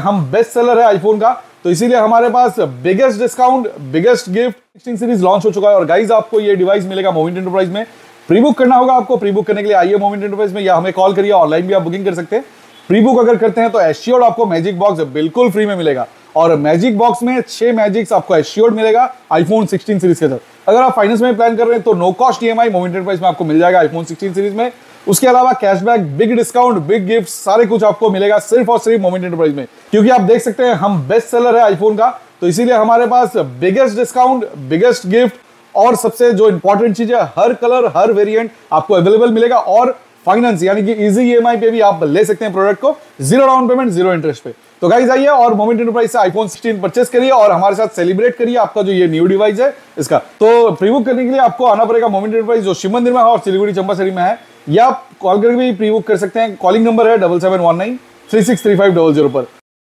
हम best seller है iPhone का तो इसीलिए हमारे पास biggest discount biggest gift 16 series launch हो चुका है। और गाइज़ आपको ये डिवाइस मिलेगा मोमेंट एंटरप्राइज में। प्री बुक करना होगा आपको। प्री बुक करने के लिए आइए मोमेंट एंटरप्राइज में। या हमें कॉल करिए। ऑनलाइन भी आप बुकिंग कर सकते हैं। प्री बुक अगर करते हैं तो एश्योर्ड आपको मैजिक बॉक्स बिल्कुल फ्री में मिलेगा। और मैजिक बॉक्स में छह मैजिक्स आपको एश्योर्ड मिलेगा आईफोन 16 सीरीज़ के साथ अगर आप फाइनेंस में प्लान कर रहे हैं तो no cost E M I Moment Enterprise में आपको मिल जाएगा आईफोन 16 सीरीज़ में। उसके अलावा cashback big discount big gift सारे कुछ आपको मिलेगा सिर्फ़ और सिर्फ़ मोमेंट एंटरप्राइज में। क्योंकि आप देख सकते हैं, हम बेस्ट सेलर है आईफोन का तो इसीलिए हमारे पास बिगेस्ट डिस्काउंट बिगेस्ट गिफ्ट और सबसे जो इंपॉर्टेंट चीज़ है, हर कलर हर वेरिएंट आपको अवेलेबल मिलेगा और फाइनेंस यानी कि इजी ईएमआई पे भी आप ले सकते हैं प्रोडक्ट को zero down payment zero interest पे। तो गाइज़ आइए और मोमेंट एंटरप्राइज से आईफोन 16 परचेस करिए और हमारे साथ सेलिब्रेट करिए आपका जो ये न्यू डिवाइस है इसका। तो प्रीबुक करने के लिए आपको आना पड़ेगा मोमेंट एंटरप्राइज जो शिव मंदिर में है और सिलीगुड़ी चंपासरी में है। या आप कॉल करके भी प्री बुक कर सकते हैं। कॉलिंग नंबर है double seven one nine three six three five double zero पर।